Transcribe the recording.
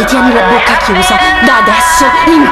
Quindi tieni la bocca chiusa. Da adesso in